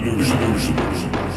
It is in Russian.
жду, жду, жду, жду.